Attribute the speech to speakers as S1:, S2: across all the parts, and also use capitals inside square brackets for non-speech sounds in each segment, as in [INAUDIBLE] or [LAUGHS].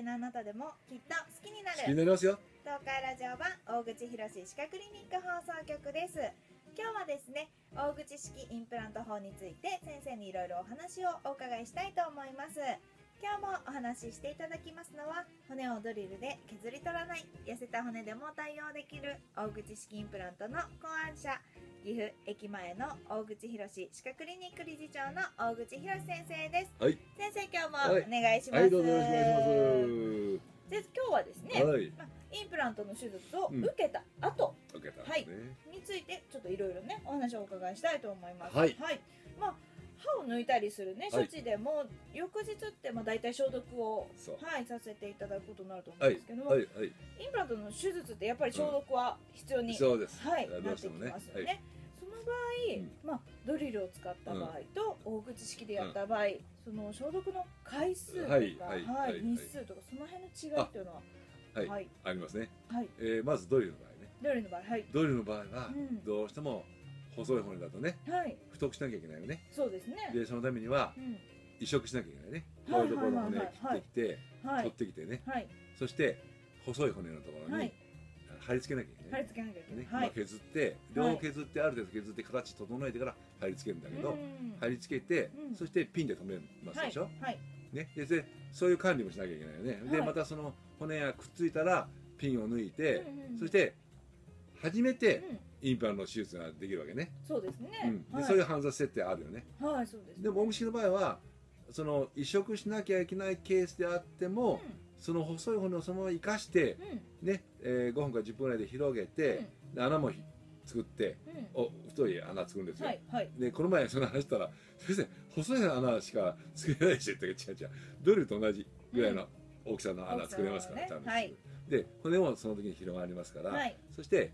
S1: 手のあなたでもきっと好きにな
S2: 好きに
S1: る
S2: なりますよ。
S1: 東海ラジオ版大口博士歯科クリニック放送局です。今日はですね大口式インプラント法について先生にいろいろお話をお伺いしたいと思います今日もお話ししていただきますのは骨をドリルで削り取らない痩せた骨でも対応できる大口式インプラントの考案者岐阜駅前の大口博士歯科クリニック理事長の大口博士先生です。
S2: はい。
S1: 先生今日も
S2: はい
S1: お願いします、
S2: はいどうぞよろしくお願いします。
S1: で今日はですね、
S2: はい。
S1: まあ、インプラントの手術を
S2: うん。
S1: 受けた後
S2: 受けたん
S1: はい。についてちょっといろいろねお話をお伺いしたいと思います。
S2: はい。
S1: まあ歯を抜いたりするね。
S2: はい。
S1: 処置でも、翌日ってまあ大体消毒をはいさせていただくことになると思
S2: はい。
S1: うんですけども、
S2: はいはい。
S1: インプラントの手術ってやっぱり消毒は必要に、
S2: そうです。
S1: はい
S2: ど
S1: なってきますよね。
S2: はい。
S1: その場合、
S2: うん。
S1: まあドリルを使った場合と、大口式でやった場合、その消毒の回数とか、
S2: はいはいはい
S1: 日数とかその辺の違いっていうのは
S2: はい
S1: はい。
S2: ありますね。
S1: はい。
S2: えーまずドリルの場合ね。
S1: ドリルの場合はい。
S2: ドリルの場合は
S1: うん。
S2: どうしても細い骨だとね
S1: はい。
S2: 太くしなきゃいけないよね。
S1: そうですね。
S2: でそのためには
S1: うん。
S2: 移植しなきゃいけないね。こ
S1: はい
S2: ういうところの骨切ってきて
S1: はい。
S2: 取ってきてね。
S1: はい。
S2: そして細い骨のところに
S1: はい。
S2: 貼り付けなきゃいけない。
S1: 貼り付けなきゃいけない。
S2: ね。まあ削って両削ってある程度削って形整えてから貼り付けるんだけど
S1: うん。
S2: 貼り付けて
S1: うん。
S2: そしてピンで留めますでしょ？
S1: はい。はい。
S2: ね、ででそういう管理もしなきゃいけないよね、で
S1: はい。
S2: またその骨がくっついたらピンを抜いて、そして初めて
S1: うん
S2: インプラの手術ができるわけね、
S1: そうですね。
S2: うん。で
S1: はい。
S2: そういう煩雑設定あるよね。
S1: はいそうです。
S2: でも大口の場合はその移植しなきゃいけないケースであっても、その細い骨をそのまま生かして
S1: うん。うん
S2: ね、えー5分から10分ぐらいで広げて、で穴もひ作って
S1: うん。
S2: お太い穴作るんですよ、
S1: はいはい。
S2: でこの前その話したら「先生細い穴しか作れないでしょ」って違う違う。ドリルと同じぐらいの大きさの穴作れますから、
S1: ね。
S2: ちゃんと、
S1: はい。
S2: で骨もその時に広がりますから、
S1: はい。
S2: そして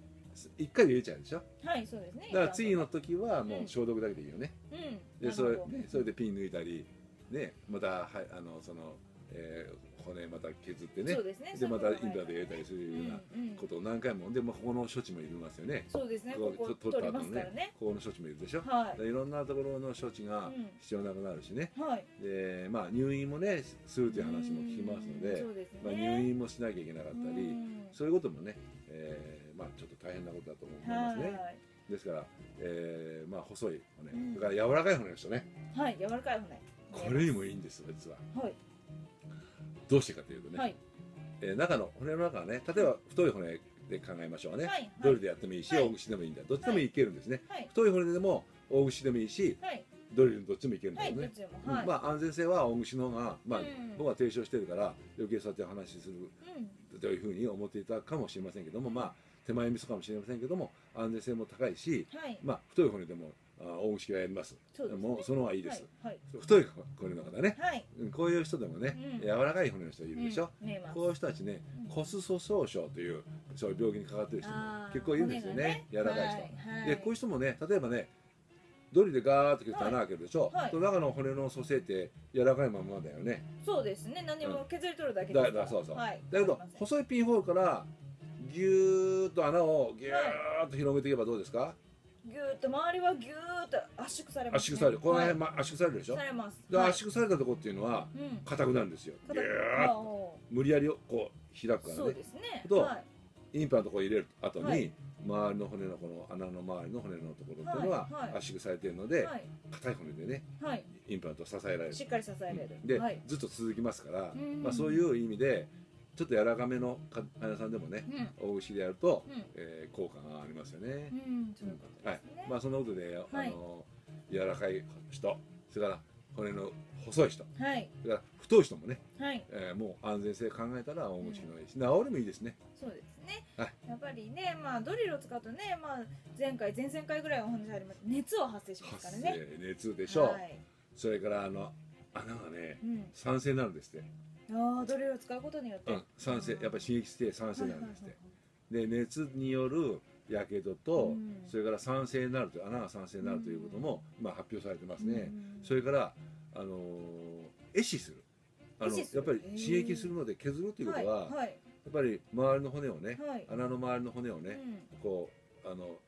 S2: 1回で入れちゃうでしょ？
S1: はいそうですね。
S2: だから次の時はもう消毒だけでいいよね、
S1: うん。
S2: でそれ
S1: なるほど。
S2: ねそれでピン抜いたりねまたはいあのその、えー骨また削ってね。
S1: そうですね。
S2: でまたインプラント
S1: で
S2: 入れたりするようなことを何回も。でもここの処置もいりますよね。
S1: そうですね。
S2: こ
S1: こ
S2: 取った後のね
S1: ね。
S2: ここの処置もいるでしょ、
S1: はい。
S2: でいろんなところの処置が
S1: うん。
S2: 必要なくなるしね、
S1: はい。
S2: でまあ入院もねするという話も聞きますの
S1: うん。
S2: で
S1: そうですね。
S2: まあ、入院もしなきゃいけなかったり
S1: うん。
S2: そういうこともね、えーまあ、ちょっと大変なことだと思いますね。
S1: はい。
S2: ですから、えーまあ、細い骨、
S1: うん。
S2: それから柔らかい骨の人ね。
S1: はい柔らかい骨。
S2: これにもいいんです実は。
S1: はい。
S2: どうしてかというとね、
S1: はい。
S2: えー中の骨の中はね例えば太い骨で考えましょうね、
S1: はい
S2: ドリルでやってもいいし、
S1: はい。
S2: 大串でもいいんだ。どっちでもいけるんですね、
S1: はい。
S2: 太い骨でも大串でもいいし
S1: はい。
S2: ドリルどっちでもいけるんだ
S1: はい
S2: よね、
S1: どっちでもはい。
S2: うん。まあ安全性は大串の方が、まあ
S1: うん。
S2: 僕は提唱してるから余計そうやって話しする
S1: うん。
S2: というふうに思っていたかもしれませんけどもまあ手前味噌かもしれませんけども安全性も高いし、
S1: はい。
S2: まあ、太い骨でもあ大串がやります。
S1: そうですね。
S2: もうその方がいいです、
S1: はい
S2: 太い骨の方ね。
S1: はい。
S2: うんこういう人でもね、
S1: うん。
S2: 柔らかい骨の人いるでしょ、
S1: うん
S2: こういう人たちね
S1: うん。
S2: 骨粗鬆症というそういう病気にかかってる人も結構いるんですよね柔らかい人、
S1: はいはい。
S2: でこういう人もね例えばねドリルでガーッと切って穴開けるでしょ、
S1: はい
S2: その中の骨の組成って柔らかいままだよね。
S1: そうですね。何も削り取るだけですから。
S2: だだそうそう、
S1: はい。
S2: だけど細いピンホールからギューッと穴をギューッと広げていけばどうですか、
S1: ぎゅーっと周りはぎゅーっと圧縮されます、
S2: 圧縮される。この辺、
S1: はい。
S2: ま圧縮されるでしょ、
S1: されます。
S2: で
S1: はい。
S2: 圧縮されたところっていうのは
S1: うん。
S2: 硬くなるんですよ。ギュ
S1: 硬く
S2: ーッと
S1: も
S2: 無理やりこう開くからね。
S1: うそうですね。
S2: と
S1: はい。
S2: インプラントを入れる後に、
S1: はい。
S2: 周りの骨のこの穴の周りの骨のところっていうのは圧縮されているので
S1: はい。
S2: 硬、い骨でね
S1: はい。
S2: インプラントを支えられる。
S1: しっかり支えられる。
S2: で、
S1: はい。
S2: ずっと続きますから、
S1: うん。
S2: まあ、そういう意味でちょっと柔らかめの患者さんでもね
S1: うん。
S2: 大串でやると、
S1: うん。
S2: えー効果がありますよね、
S1: うんそういうこと
S2: はい
S1: ですね。
S2: まあそのことで、
S1: はい。
S2: あの柔らかい人それから骨の細い人
S1: はい。
S2: それから太い人もね、
S1: はい。
S2: えーもう安全性考えたら大口のいいし、治りもいいですね。
S1: そうですね、
S2: はい。
S1: やっぱりね、まあ、ドリルを使うとね、まあ、前回前々回ぐらいお話ありました。熱を発生しますから
S2: 発
S1: ね
S2: 生熱でしょう、
S1: はい。
S2: それからあの穴がね
S1: うん、
S2: 酸性になるんですって、
S1: ああドリルを使うことによって、
S2: うん、酸性やっぱり刺激して酸性になるんですって、
S1: はいはい
S2: で熱によるやけどと、
S1: うん。
S2: それから酸性になると穴が酸性になるということも、まあ、発表されてますね、
S1: うん。
S2: それから、あのー壊死する。あのやっぱり刺激するので削るということは、やっぱり周りの骨をね、
S1: はい。
S2: 穴の周りの骨をね、こうあの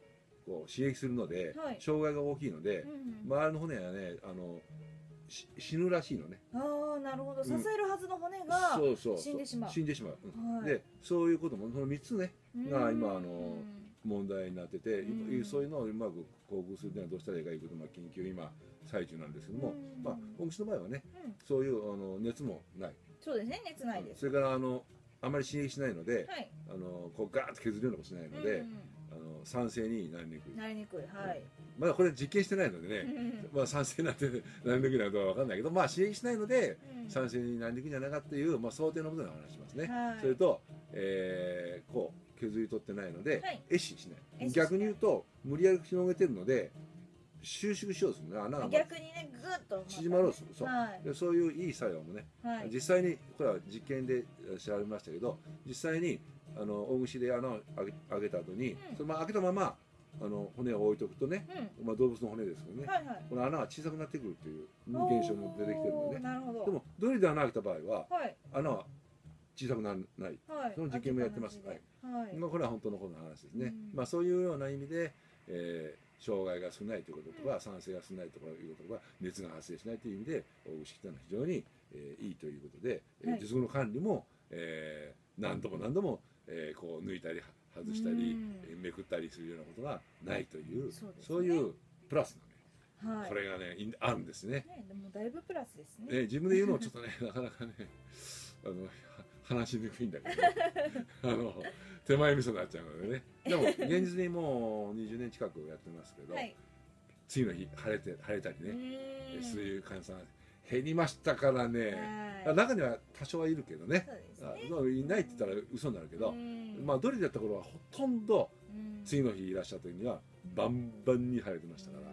S2: こう刺激するので、
S1: はい。
S2: 障害が大きいので、周りの骨はねあのし死ぬらしいのね。
S1: ああなるほど。支
S2: うん。
S1: えるはずの骨が
S2: そうそう
S1: 死んでしまう。
S2: 死んでしまう、うん。
S1: はい。
S2: でそういうこともその3つねが今あの
S1: うん
S2: 問題になってて、
S1: うん。
S2: そういうのをうまく克服するにはどうしたらいいかいうこと研究今最中なんですけども、
S1: うん。
S2: まあ大口の場合はね
S1: うん。
S2: そういうあの熱もない。
S1: そうですね熱ないです。
S2: それからあのあまり刺激しないので、
S1: はい。
S2: あのこうガーッと削るようなことしないので、
S1: うん
S2: あの酸性になりにくい。
S1: なりにくいはい。
S2: まだこれ実験してないのでね、
S1: うん
S2: まあ、酸性になってなりにくいのかどうかわかんないけど、まあ、刺激しないので
S1: うん。
S2: 酸性になりにくいんじゃないかっていう、まあ、想定のことの話しますね、
S1: はい。
S2: それと、えーこう削り取ってないので、
S1: はい。
S2: 壊死しない。逆に言うと無理やり広げてるので収縮しようとするね。穴が
S1: 逆にねぐっと
S2: 縮まろうとするそう。
S1: はい。
S2: でそういういい作用もね、
S1: はい。
S2: 実際にこれは実験で調べましたけど実際にあの大串で穴を開けた後に、
S1: うん。
S2: そのまま開けたままあの骨を置いとくとね、
S1: う
S2: まあ、動物の骨ですけどね、
S1: んはいはい。
S2: この穴が小さくなってくるっていう現象も出てきてるので、ね、でもドリルで穴開けた場合は
S1: はい。
S2: 穴は小さくならない、
S1: はい。
S2: その実験もやってます。
S1: 開けっぱなしで。はい。
S2: まあ、これは本当のことの話ですね、
S1: うん。
S2: まあ、そういうような意味で、えー障害が少ないということとか、酸性が少ないとかいうこととか熱が発生しないという意味で大牛切ったのは非常に、えーいいということで、えー
S1: はい。
S2: 術後の管理も、えー何度も何度も、えーこう抜いたり外したり、めくったりするようなことがないという、
S1: そうね。
S2: そういうプラスのね、
S1: はい。
S2: これがねいあるんですね。
S1: ねでもだいぶプラスですね。
S2: ね、自分で言うのもちょっとね [LAUGHS] なかなかねあのは話しにくいんだけど [LAUGHS] あの手前味噌になっちゃうのでね。でも現実にもう20年近くやってますけど、
S1: はい。
S2: 次の日晴れて晴れたり
S1: う
S2: ね、そういう患者さん減りましたからね、
S1: はい。
S2: 中には多少はいるけどね。
S1: ね。
S2: いないって言ったら嘘になるけど、
S1: うん。
S2: まあドリルやった頃はほとんど
S1: うん。
S2: 次の日いらっしゃった時にはバンバンに晴れてましたから、
S1: ね。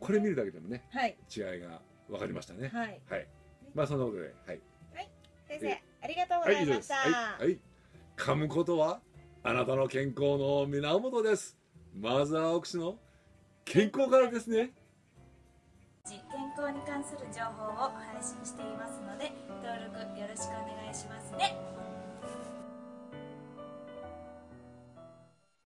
S2: これ見るだけでもね
S1: はい。
S2: 違いが分かりましたね。
S1: はい。
S2: はい。まあそんなことではい。
S1: 先生ありがとうご。ざいました。
S2: はい、はい。噛むことはあなたの健康の源です。まずは奥氏の健康からですね。
S1: 康に関する情報を配信していますので登録よろしくお願いしますね。